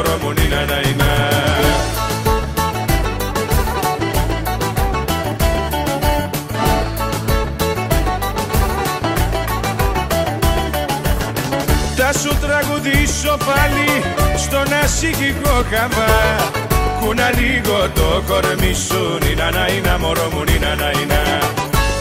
μωρό μου νίνα να είναι Θα σου τραγουδήσω πάλι στον ασυχικό χαβά Κούνα λίγο το κορμί σου, νίνα να είναι μωρό μου, νίνα να είναι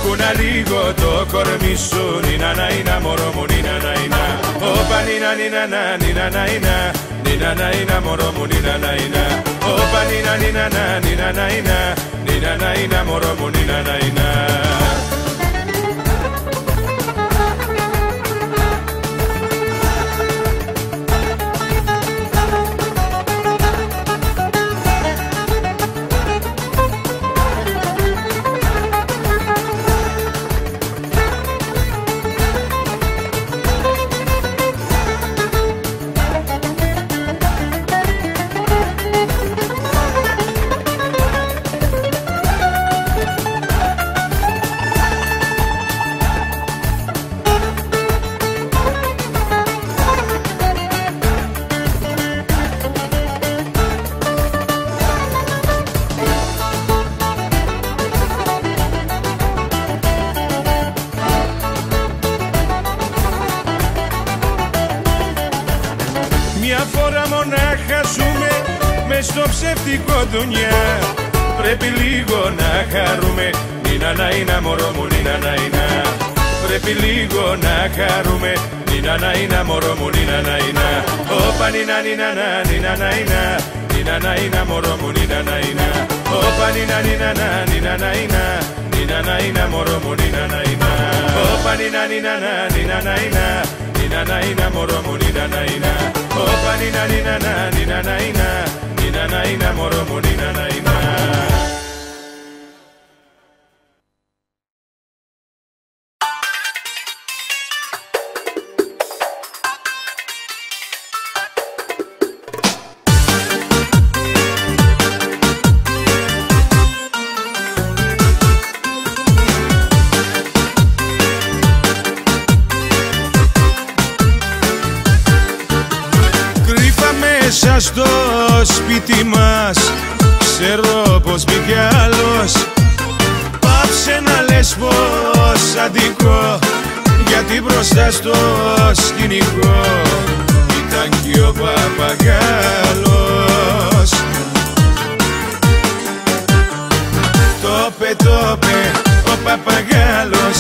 Κούνα λίγο το κορμί σου, νίνα να είναι μωρό μου, νίνα να είναι Όπα νίνα νίνα να νίνα να είναι Νίνα να είναι μωρό μου, νίνα να είναι Όπα νίνα νίνα να νίνα να είναι Νίνα Μια φορά μονάχα ζούμε με στο ψεύτικο δουνιά Πρέπει λίγο να χαρούμε Νίνα να είναι μωρό μου νίνα να είναι Πρέπει λίγο να χαρούμε Νίνα να είναι μωρό μου νίνα να είναι Όπα νίνα νίνα να νίνα να είναι Νίνα να είναι μωρό μου νίνα να είναι Όπα νίνα νίνα να νίνα να είναι Νίνα να είναι μωρό μου νίνα να είναι Όπα νίνα νίνα να νίνα να είναι Νίνα να είναι μωρό μου νίνα να είναι Όπα νίνα νίνα να νίνα να είναι Νίνα αντικό Γιατί μπροστά στο σκηνικό Ήταν κι ο παπαγάλος Το πε, το πε, ο παπαγάλος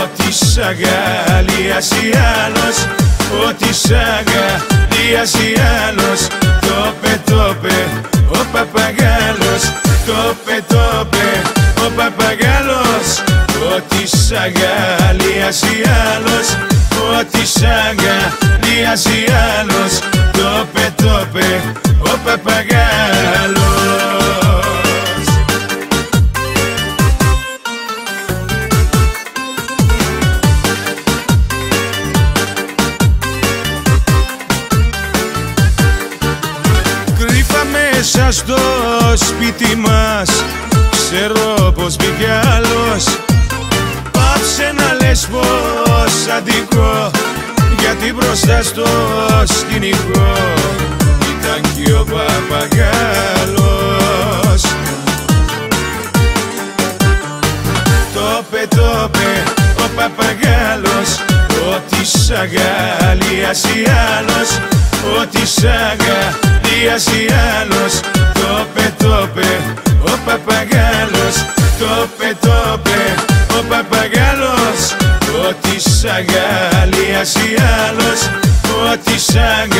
Ότι σ' αγαλίασε άλλος Ότι σ' αγαλίασε άλλος. Το πε, το πε, ο παπαγάλος Το πε, το πε, ο παπαγάλος Ότι σ' αγαλίασε άλλος Ότι σ' αγαλίασε άλλος. Το πε, το πε, ο παπαγάλος. Κρύφα μέσα στο σπίτι μας Ξέρω πως μπήκε άλλος Πάψε να λες πως αντικό Γιατί μπροστά στο σκηνικό Ήταν κι ο παπαγάλος Το πε, το πε, ο παπαγάλος Ότι σ' αγαλίασε Ότι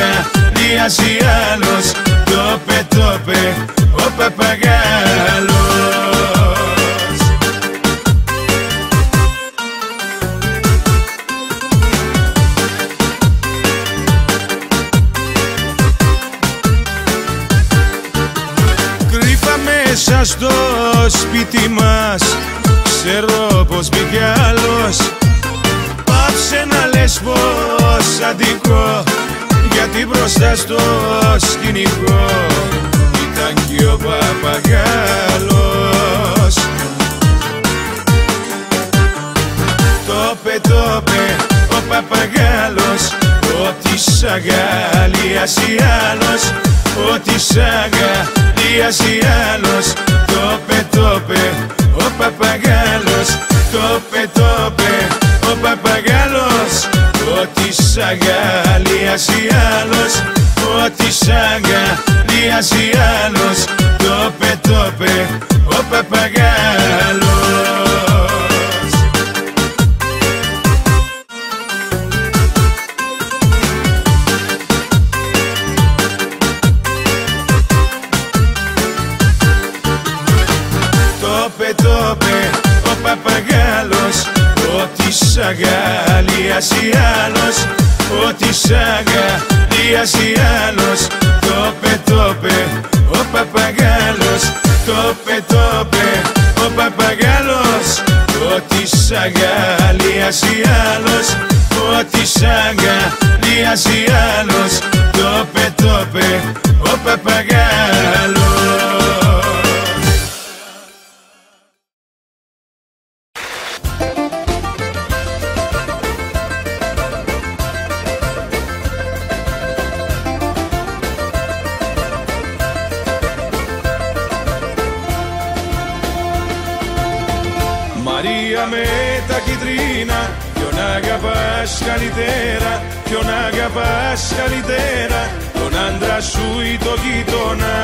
άλλος Ότι σ' αγαλίασε άλλος Το πε, το πε, ο παπαγάλος Το πε, το πε, ο παπαγάλος Ότι σ' αγαλίασε άλλος Ότι σ' αγαλίασε άλλος Το πε, το πε, ο παπαγάλος σ' αγαλίασε άλλος Ότι σ' αγαλίασε άλλος Το πε, το πε, ο παπαγάλος Το πε, το πε, ο παπαγάλος. Ότι σ' αγαλίασε άλλος Ότι σ' αγαλίασε άλλος Το πε, το πε, ο παπαγάλος αγαπάς καλύτερα Ποιον αγαπάς καλύτερα Τον άντρα σου ή το γείτονα.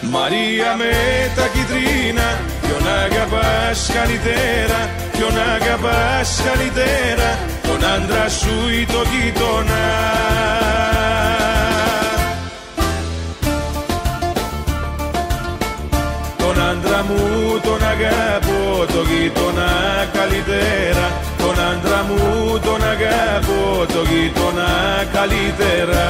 Μαρία με τα κιτρίνα Ποιον αγαπάς καλύτερα Ποιον αγαπάς καλύτερα Τον άντρα σου ή το γείτονα άντρα μου τον αγαπώ το γείτονα καλύτερα. Τον άντρα μου τον αγαπώ το γείτονα καλύτερα.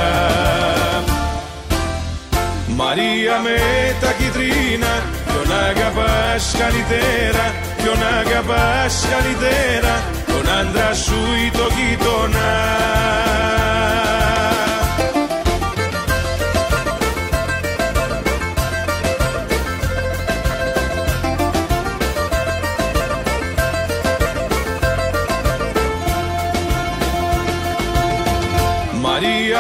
Μαρία με τα κιτρίνα Ποιον αγαπάς καλύτερα Ποιον αγαπάς καλύτερα. Τον άντρα σου ή το γείτονα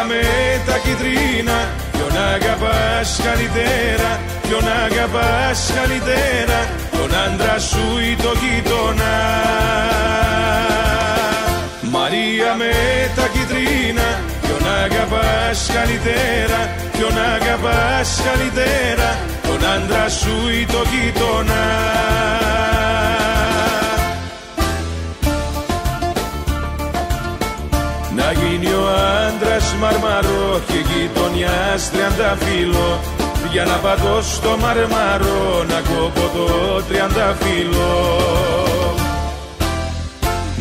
με τα κιτρίνα Ποιον αγαπάς καλύτερα Ποιον αγαπάς καλύτερα Τον άντρα σου ή το γείτονα. Μαρία με τα κιτρίνα Ποιον αγαπάς καλύτερα Ποιον αγαπάς καλύτερα Τον άντρα σου ή το γείτονα. Να γίνει ο άντρας μαρμαρό και γειτονιάς τριανταφύλλο για να πατώ στο μαρμαρό να κόβω το τριανταφύλλο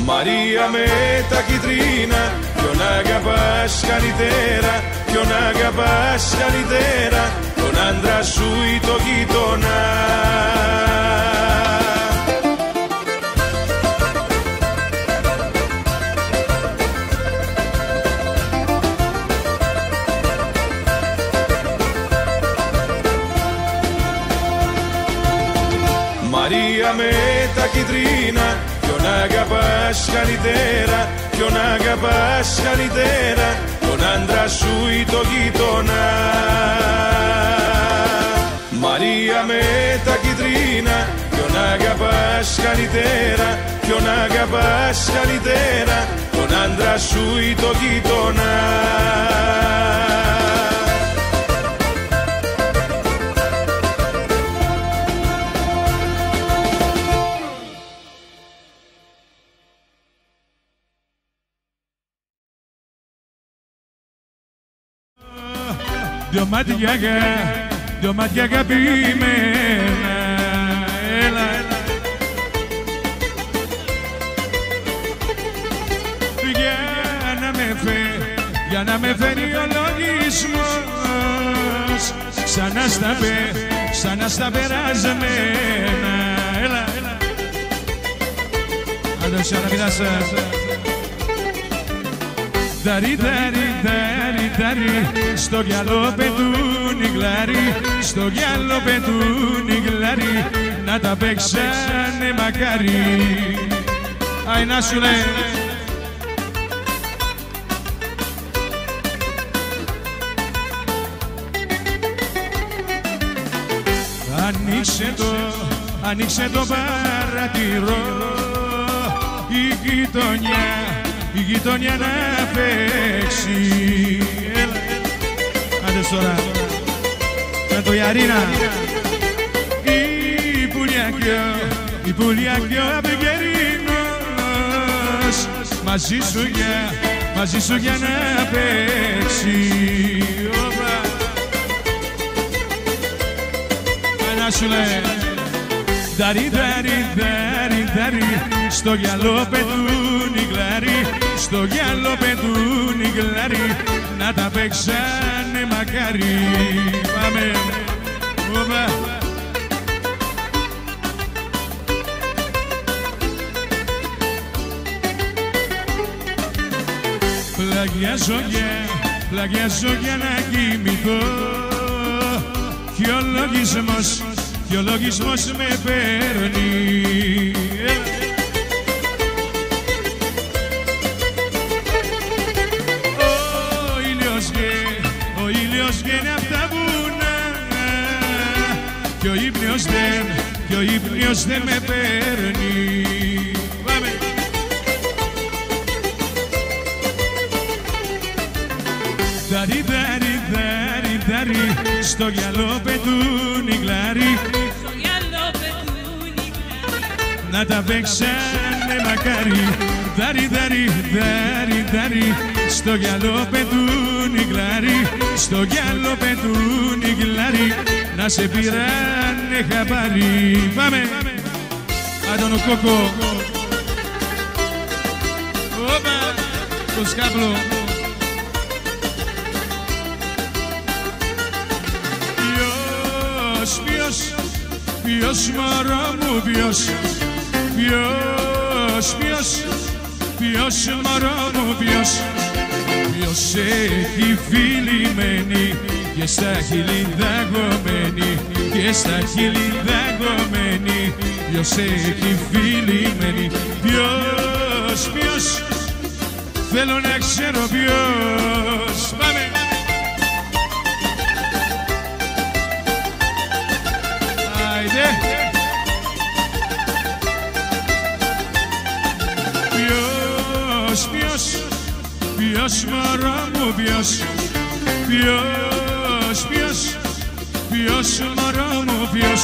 Μαρία με τα κιτρίνα ποιον αγαπάς καλύτερα ποιον αγαπάς καλύτερα τον άντρα σου ή το γείτονα με τα κιτρίνα Ποιον αγαπάς καλύτερα Ποιον αγαπάς καλύτερα Τον άντρα σου ή το γείτονα. Μαρία με τα κιτρίνα Ποιον αγαπάς καλύτερα Ποιον αγαπάς καλύτερα Τον άντρα σου ή το γείτονα Δυο μάτια, δυο μάτια αγαπημένα Έλα, Για να με φέρει, για να με φέρει ο λογισμός. Σαν να στα, πε, σαν να στα περασμένα Έλα, έλα. Άντε, σιωνα, σας Ταρι, ταρι, ταρι, ταρι Στο γυαλό πετούν οι γλάρι Στο γυαλό πετούν οι γλάρι Να τα παίξανε μακάρι. Αϊ, να σου λέει Ανοίξε το, ανοίξε το παρατηρώ. Η γειτονιά, η γειτονιά να παίξει. Έλα, άντε τώρα, με το Ιαρίνα. Η πουλιακιό, η πουλιακιό Αυγερίνος Μαζί σου για, μαζί σου για να παίξει. Να σου λέει. Δαρι, δαρι, δαρι, δαρι Στο γυαλό πετούν οι γλάρι Στο γυαλό πετούν οι γλάρι Να τα παίξανε μακάρι. Πάμε. Οπα Πλαγιάζω για, πλαγιάζω για να κοιμηθώ. Κι ο λογισμός και ο λογισμός με παίρνει και ο ύπνιος δεν με παίρνει. Πάμε! Δαρι, δαρι, δαρι, δαρι στο γυαλό πετούν οι γλάρι να τα παίξανε μακάρι. Δάρι, δάρι, δάρι, δάρι Στο γυαλό πετούν οι γλάρι Στο γυαλό πετούν οι γλάρι Να σε πήρανε χαμπάρι Πάμε! Άντωνο Κόκο Όπα! Το σκάπλο Ποιος, ποιος, ποιος μωρό μου ποιος Ποιος, ποιος, ποιος μωρό μου ποιος Ποιος έχει φιλημένη και στα χείλη δαγωμένη και στα χείλη δαγωμένη Ποιος έχει φιλημένη Ποιος, ποιος. Θέλω να ξέρω ποιος. Πάμε! Ποιος μωρό μου ποιος Ποιος, ποιος, ποιος μωρό μου ποιος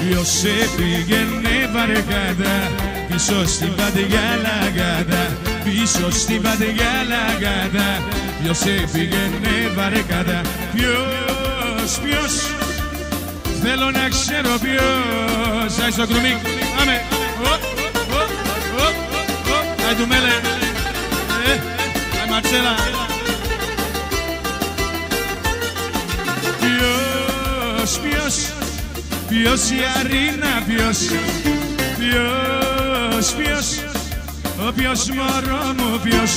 Ποιος σε πήγαινε βαρεγάδα πίσω στην παντιά λαγάδα. Πίσω στην παντιά λαγάδα. Ποιος σε πήγαινε βαρεγάδα Ποιος, ποιος θέλω να ξέρω ποιος. Άι στο κρούμι, πάμε Άι του μέλε Άι Μαρτσέλα Ποιος, ποιος Ποιος η Αρίνα, ποιος Ποιος, ποιος Ο ποιος μωρό μου, ποιος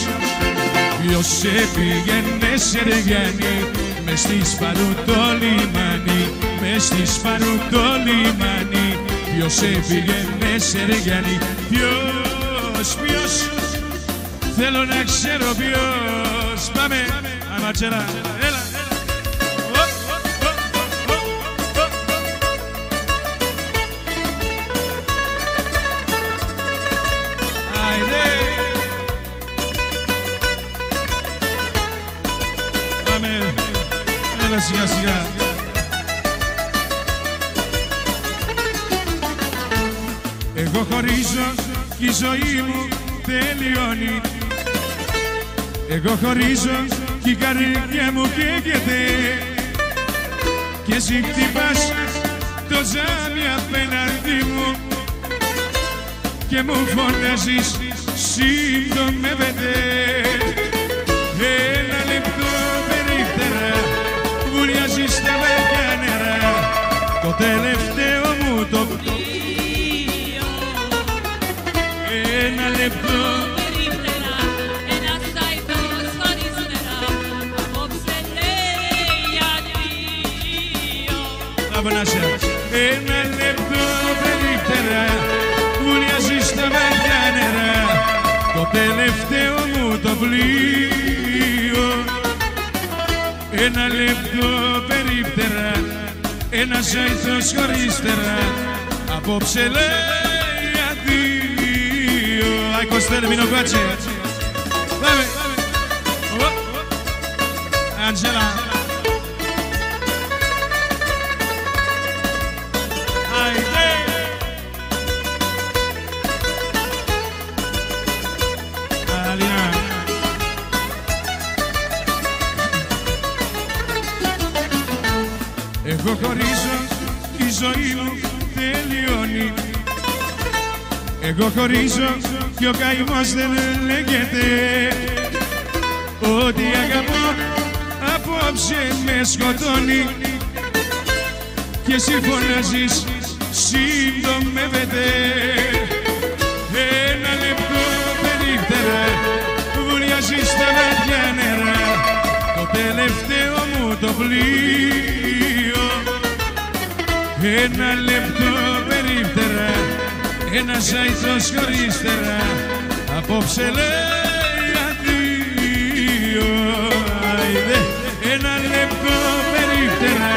Ποιος σε πήγαινε σε ρεγιάνι Μες στη Σπαρού το λιμάνι Μες στη Σπαρού το λιμάνι Ποιος σε πήγαινε σε ρεγιάνι Ποιος, ποιος Θέλω να ξέρω ποιος. Πάμε, αματσέρα, έλα. Άιντε. Πάμε, έλα σιγά σιγά. Εγώ χωρίζω και η ζωή μου τελειώνει Εγώ χωρίζω και η καρδιά μου καίγεται Και εσύ χτυπάς το ζάμι απέναντι μου Και μου φωνάζεις συντομεύεται Ένα λεπτό περίπτερα βουλιάζεις τα βέλια τελευταίο μου το πλοίο Ένα λεπτό περίπτερα Ένα ζάιθος χωρίς τερά Απόψε λέει αδείο. Ai Costello Mino Guacce Πάμε. Ω, Εγώ χωρίζω και ο καημός δεν λέγεται. Ότι αγαπώ απόψε με σκοτώνει. Και εσύ φωνάζεις συντομεύεται. Ένα λεπτό περίπτερα βουλιάζει στα βαθιά νερά. Το τελευταίο μου το πλοίο. Ένα λεπτό περίπτερα ένα ζάιθος χωρίς τερά απόψε λέει αδείο Άιντε. Ένα λεπτό περίπτερα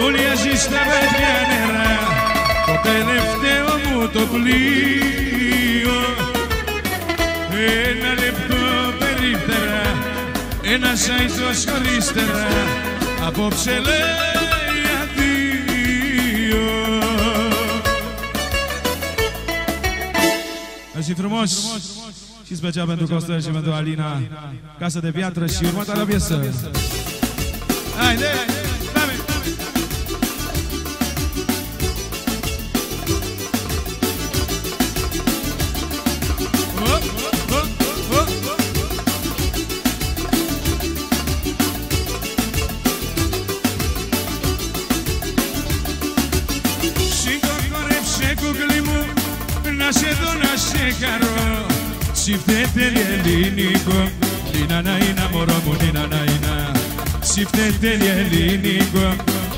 βουλιάζει στα βαθιά νερά το τελευταίο μου το πλοίο ένα λεπτό περίπτερα ένα σάιθος χωρίς τερά απόψε λέει Așa frumos. Și special pentru Costel și pentru Alina. Casă de piatră și următoarea piesă. Haide, Συμφθέτε ελληνικό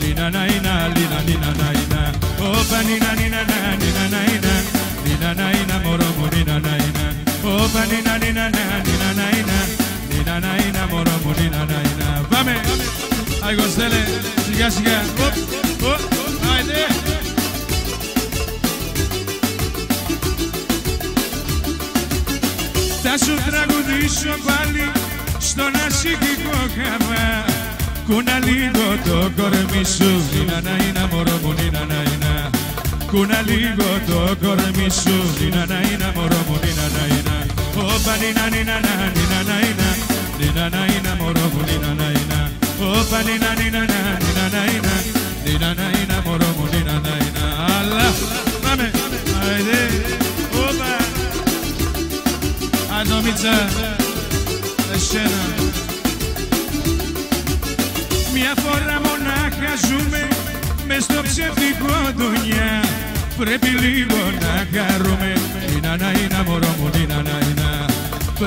Νίνα να είναι λίνα νίνα να είναι Όπα νίνα νίνα να νίνα να είναι Νίνα να είναι μωρό μου νίνα να είναι Όπα νίνα νίνα να νίνα να είναι Νίνα να είναι μωρό μου νίνα να είναι Πάμε! Άι Κωστέλε, σιγά σιγά Οπ, Κούνα λίγο το κορμί σου Νίνα να είναι μωρό μου νίνα να είναι Κούνα λίγο το κορμί σου Νίνα να είναι μωρό μου νίνα να είναι Όπα νίνα νίνα να νίνα να είναι Νίνα να είναι μωρό μου νίνα να είναι Όπα νίνα νίνα να νίνα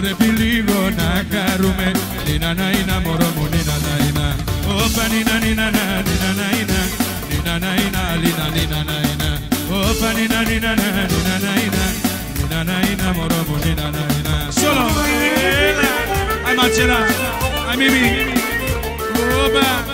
Πρέπει λίγο να χαρούμε Νίνα να είναι μωρό μου, νίνα να είναι Όπα νίνα νίνα να νίνα να είναι Νίνα να είναι αλίνα νίνα να είναι Όπα νίνα νίνα να νίνα να είναι Νίνα να είναι μωρό μου, νίνα να είναι Solo, έλα Ai Marcela, ai Mimi. Opa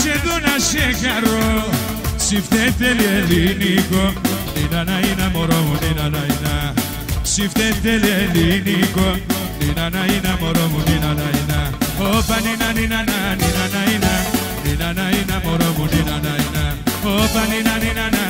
σε δω να σε χαρώ Συμφθέτε ελληνικό μου, νίνα να είναι. Σιφτέτε ελληνικό, νίνα να είναι μωρό μου, νίνα να είναι. Όπα νίνα νίνα να, νίνα να είναι. Νίνα να είναι μωρό μου, νίνα να είναι. Όπα νίνα νίνα να, νίνα να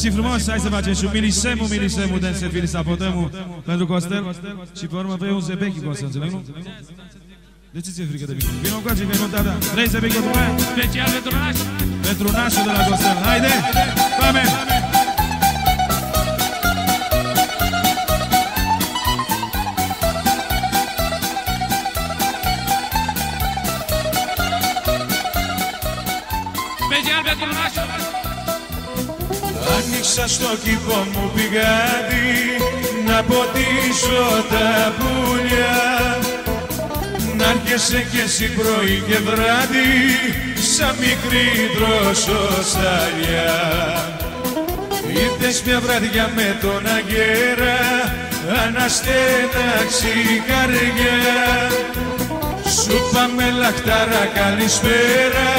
și frumos, hai să facem și un milisemu, milisemu, dense, fili, sapotemu, pentru Costel. Și pe urmă vrei un zebechi, Costel, înțeleg, nu? De ce ți-e frică de bicul? Vino încoace, că e contat, da. Vrei zebechi pentru mine? Special pentru naș? Pentru nașul de la Costel. Haide! Fame! Fame! Άνοιξα στο κήπο μου πηγάδι να ποτίσω τα πουλιά. Να έρχεσαι κι εσύ πρωί και βράδυ σαν μικρή δροσοσταλιά. Ήρθες μια βραδιά με τον αγέρα αναστέναξη η καρδιά. Σου πάμε λαχτάρα καλησπέρα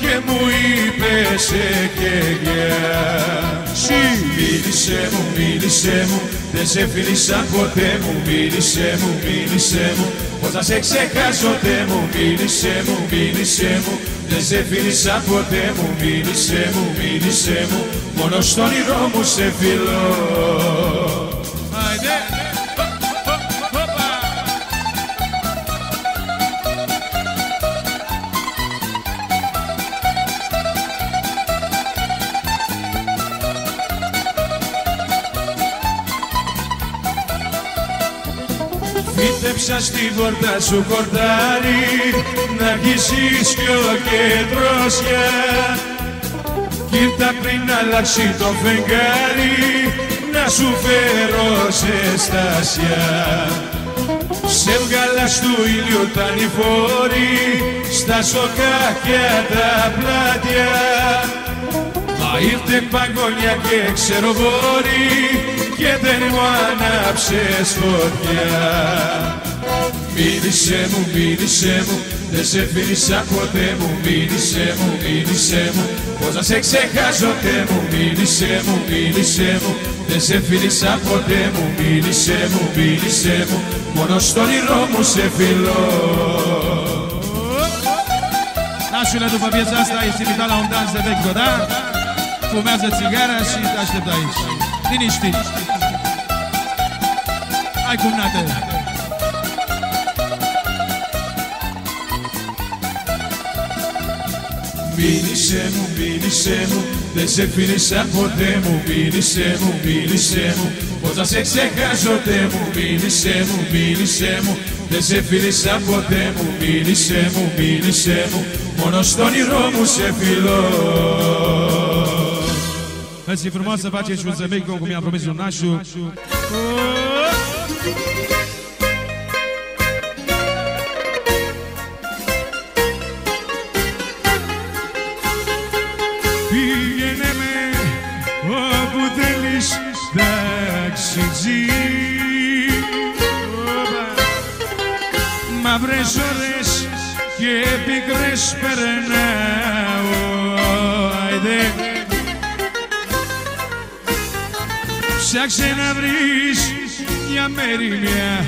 και μου είπες εκεγιά Συ μίλησέ μου, μίλησέ μου. Δεν σε φίλησα ποτέ μου Μίλησέ μου, μίλησέ μου. Πως να σε ξεχάσω τε μου Μίλησέ μου, μίλησέ μου. Δεν σε φίλησα ποτέ μου Μίλησέ μου, μίλησέ μου. Μόνο στον όνειρό μου σε φιλώ Φύτεψα στην πόρτα σου κορτάρι να αρχίσεις πιο και δρόσια κι ήρθα πριν αλλάξει το φεγγάρι να σου φέρω σε στάσια. Σε βγάλα στου ήλιου τα νηφόρη στα σοκάκια τα πλάτια. Μα ήρθε παγωνιά και ξεροβόρη και δεν μου ανάψες φωτιά Μίλησέ μου, μίλησέ μου, δεν σε φίλησα ποτέ μου Μίλησέ μου, μίλησέ μου, πως να σε ξεχάσω τε μου Μίλησέ μου, μίλησέ μου, δεν σε φίλησα ποτέ μου Μίλησέ μου, μίλησέ μου, μόνο στον όνειρό μου σε φιλώ Nașule, după piesa asta ești invitat la un dans de vechi, da? Fumează țigara și te aștept aici. Liniștit. Hai cum nate. Μίλησέ μου, μίλησέ μου, δεν σε φίλησα ποτέ μου Μίλησέ μου, μίλησέ μου, πως να σε ξεχάσω τε μου Μίλησέ μου, μίλησέ μου, δεν σε φίλησα ποτέ μου Μίλησέ μου, μίλησέ μου, μόνο στον όνειρό μου σε φιλώ Mersi frumos să faceți și un zăbec cum mi-a promis un nașu. Πήγαινε με όπου θέλεις ταξιτζή Οπα. Μαύρες ώρες και πικρές περνάω. Άιντε. Ψάξε να βρεις μια μέρημια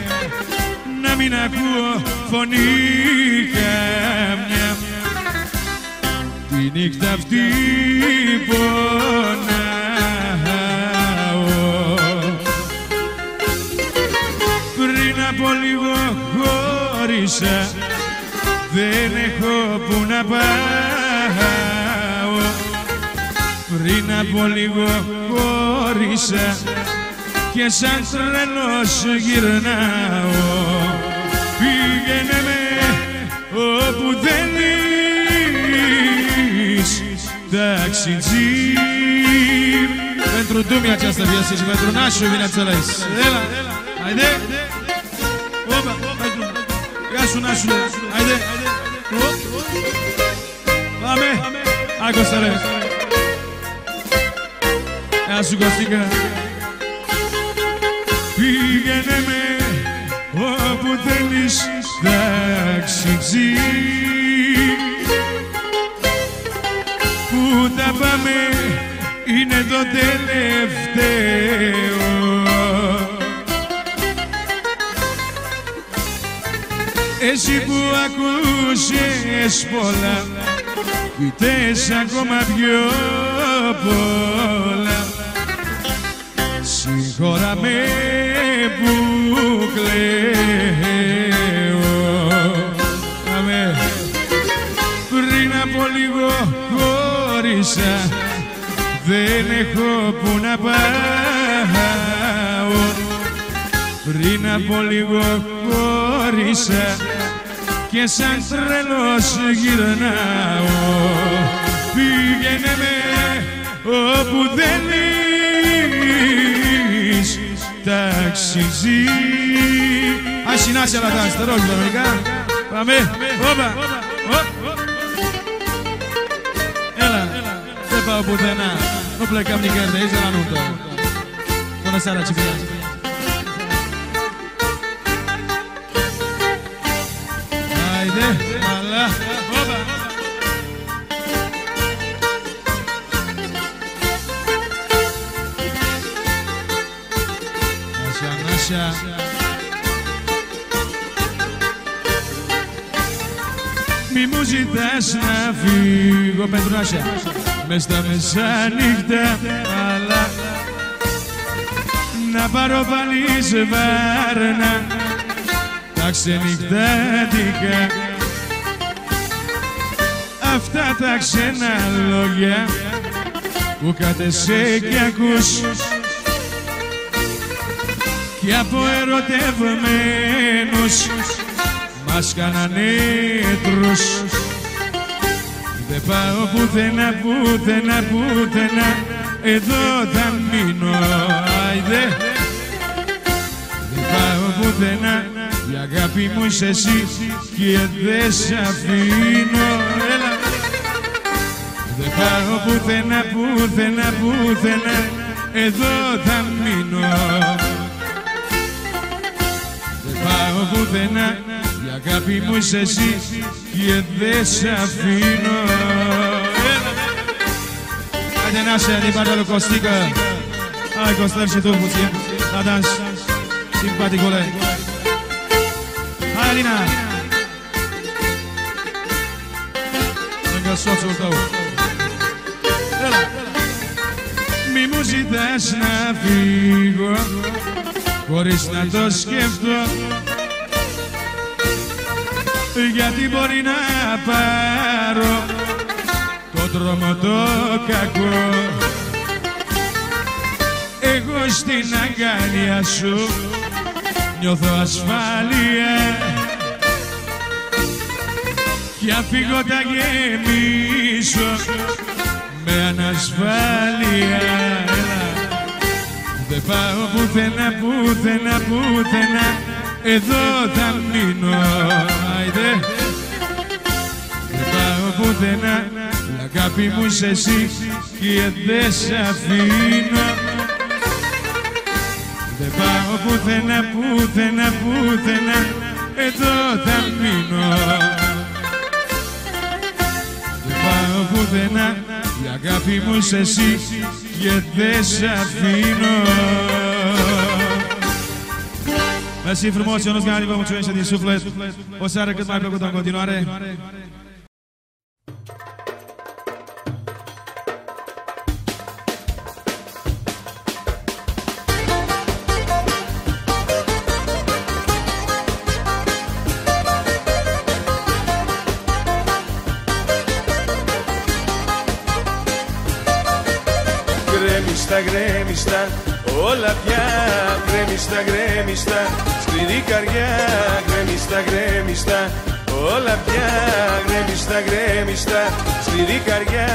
να μην ακούω φωνή καμιά τη νύχτα αυτή πονάω. Πριν από λίγο χώρισα δεν έχω που να πάω. Πριν από λίγο χώρισα και σαν τρελός γυρνάω. Πήγαινε με όπου θέλεις ταξιτζί Πέτρου του μια τσάστα βιάσεις Πέτρου να σου μην ατσαλάεις Έλα, έλα, αιδε Όπα, Πέτρου, γεια σου να σου. Αιδε, πάμε. Άκωστα ρε. Γεια σου Κωστίκα Γεια σου Κωστίκα. Ταξιτζή Πού τα πάμε είναι το τελευταίο. Εσύ που ακούσες πολλά Κοιτές ακόμα πιο πολλά. Συγχώρα με που κλαίω έχω που να πάω. Πριν από λίγο χώρισα και σαν τρελός γυρνάω. Πήγαινε με όπου δεν είσαι ταξιζή. Ας συνάσαι αλλά τα αστερόλυτα μερικά. Πάμε, όπα. Έλα, δεν πάω πουθενά No plecăm nicăieri de aici de la nuntă Bună seara, Ciprian Haide, ala, opa Așa, așa Μη μου ζητάς να φύγω Πετράσια Μες στα μεσάνυχτα Αλλά Να πάρω πάλι σε βάρνα Τα ξενυχτάτικα. Αυτά τα ξένα λόγια Που κατεσέ κι ακούς κι από ερωτευμένους μας κάνανε τρους Δεν πάω πουθενά, πουθενά, πουθενά. Εδώ θα μείνω Άιδε. Δεν πάω πουθενά η αγάπη μου είσαι εσύ και δεν σ' αφήνω. Έλα. Δεν πάω πουθενά, πουθενά, πουθενά. Εδώ θα μείνω. Πάω πουθενά Η αγάπη μου είσαι εσύ και δεν σ' αφήνω. Άντε να σε αντίπαρτα Κωστίκα. Ai, Costel și tu puțin la dans Simpaticule Hai, Alina Lângă soțul tău Ăla Μη μου ζητάς να φύγω χωρίς να το σκεφτώ γιατί μπορεί να πάρω το δρόμο το κακό. Εγώ στην αγκάλια σου νιώθω ασφάλεια. Κι αν φύγω τα γεμίσω με ανασφάλεια. Έλα. Δεν πάω πουθενά, πουθενά, πουθενά. Εδώ θα μείνω Άιντε Δεν πάω πουθενά Η αγάπη μου είσαι εσύ Και δεν σ' αφήνω. Δεν πάω πουθενά, πουθενά, πουθενά Εδώ θα μείνω. Δεν πάω πουθενά Η αγάπη μου είσαι εσύ και δεν σ' αφήνω Mersi frumos, Ionuț Gani, vă mulțumesc din suflet. O seară cât mai plăcută în continuare. Γκρέμιστα, γκρέμιστα, όλα πια γκρέμιστα, γκρέμιστα Σκληρή καρδιά, γκρέμιστα, γκρέμιστα Όλα πια γκρέμιστα, γκρέμιστα Σκληρή καρδιά.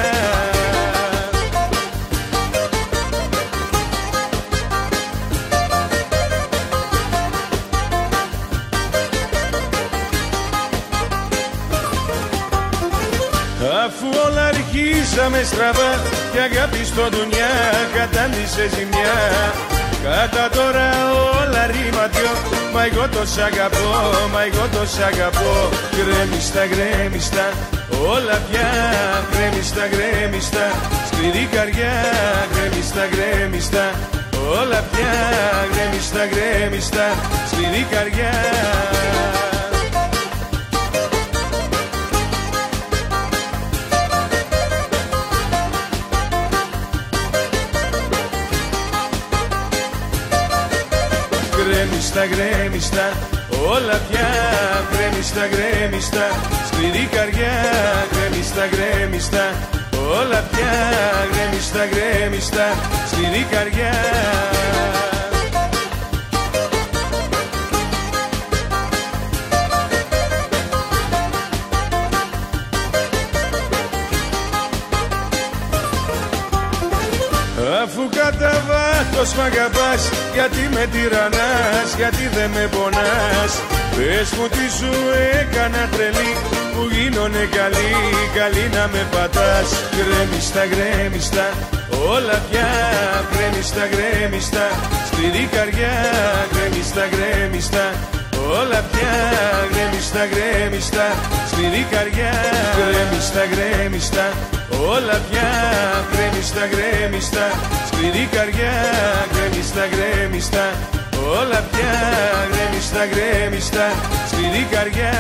Αφού όλα αρχίσαμε στραβά και αγάπης στο δουνιά κατάντησε ζημιά Κατά τώρα όλα ρήματιο Μα εγώ το σ' αγαπώ, μα εγώ το σ' αγαπώ Γκρέμιστα, γκρέμιστα, όλα πια Γκρέμιστα, γκρέμιστα, σκληρή καρδιά Γκρέμιστα, γκρέμιστα, όλα πια Γκρέμιστα, γκρέμιστα, σκληρή καρδιά γκρέμιστα, γκρέμιστα Όλα πια γκρέμιστα, γκρέμιστα. Σκληρή καρδιά γκρέμιστα, γκρέμιστα. Όλα πια γκρέμιστα, γκρέμιστα. Σκληρή καρδιά. Αφού κατά βάθος μ' αγαπάς Γιατί με τυραννάς, γιατί δεν με πονάς. Πες μου τι σου έκανα τρελή Που γίνωνε καλή, καλή να με πατάς. Γκρέμιστα, γκρέμιστα, όλα πια. Γκρέμιστα, γκρέμιστα, σκληρή καρδιά Γκρέμιστα, γκρέμιστα, όλα πια Γκρέμιστα, γκρέμιστα, σκληρή καρδιά Γκρέμιστα, γκρέμιστα, όλα πια Γκρέμιστα, γκρέμιστα, σκληρή καρδιά Γκρέμιστα, γκρέμιστα, όλα πια Γκρέμιστα, γκρέμιστα, σκληρή καρδιά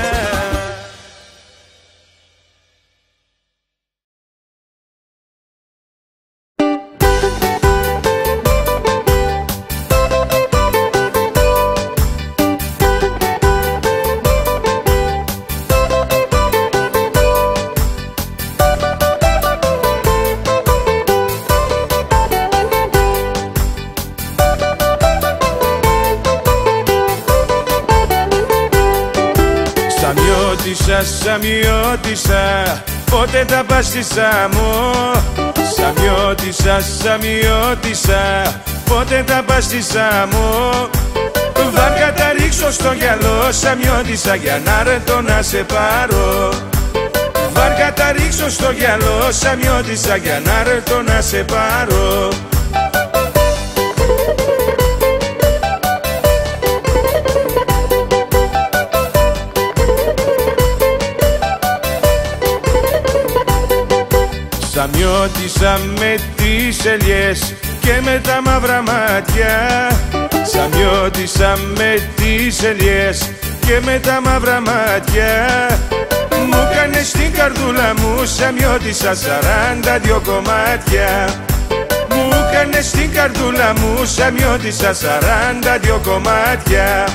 Πότε τα πας στη Σάμο; Σαμιώτησα, σαμιώτησα. Πότε τα πας στη Σάμο; Βάρκα τα ρίξω στο γυαλό Σαμιώτησα για να έρθω να σε πάρω. Βάρκα τα ρίξω στο γυαλό Σαμιώτησα για να έρθω να σε πάρω Σαμιώτησα με τις ελιές και με τα μαύρα μάτια. Σαμιώτησα με τις ελιές και με τα μαύρα μάτια. Μου κάνες την καρδούλα μου Σαμιώτησα σαράντα δυο κομμάτια. Μου κάνες την καρδούλα μου Σαμιώτησα σαράντα δυο κομμάτια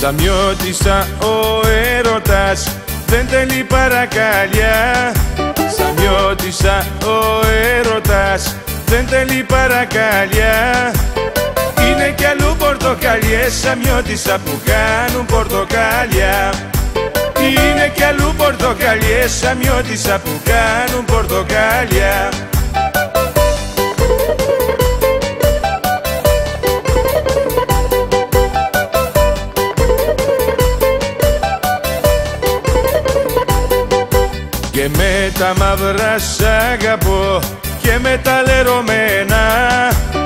Σαμιώτησα ο έρωτας δεν τελεί παρακαλιά. Σαμιώτησα ο έρωτας δεν τελεί παρακαλιά. Είναι κι αλλού πορτοκαλιές Σαμιώτησα που κάνουν πορτοκάλια Είναι κι αλλού πορτοκαλιές Σαμιώτησα που κάνουν πορτοκάλια με τα μαύρα σ' αγαπώ και με τα λερωμένα.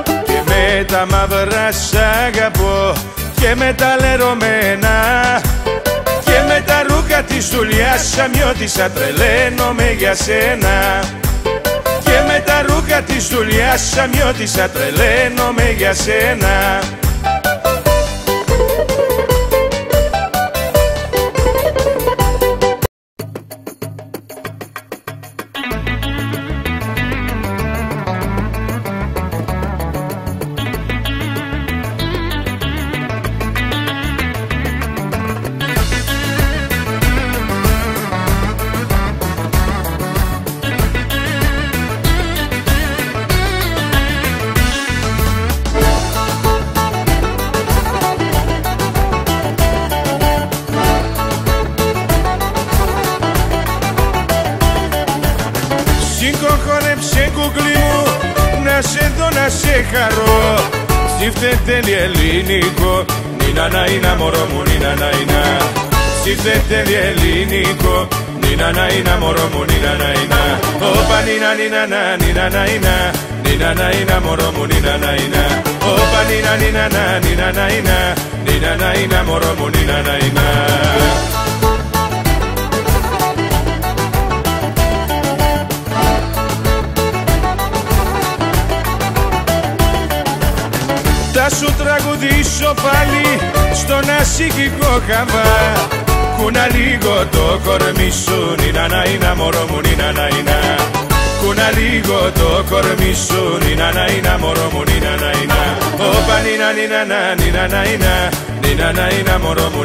Και με τα μαύρα σ' αγαπώ και με τα λερωμένα. Και με τα ρούχα της δουλειάς Σαμιώτησα τρελαίνομαι για σένα. Και με τα ρούχα της δουλειάς Σαμιώτησα τρελαίνομαι για σένα Σιφτετέλει ελληνικό Νίνα να είναι μωρό μου νίνα να είναι Όπα νίνα νίνα να νίνα να είναι Νίνα να είναι μωρό μου νίνα να είναι Όπα νίνα νίνα να νίνα να είναι Νίνα να είναι μωρό μου νίνα να είναι Θα σου τραγουδήσω πάλι στον ασυγικό χαβά Κούνα λίγο το κορμί σου, νίνα να είναι μωρό μου, νίνα να είναι Κούνα λίγο το κορμί σου, νίνα να είναι μωρό μου, νίνα να είναι Όπα νίνα νίνα να νίνα να είναι Νίνα να είναι μωρό μου,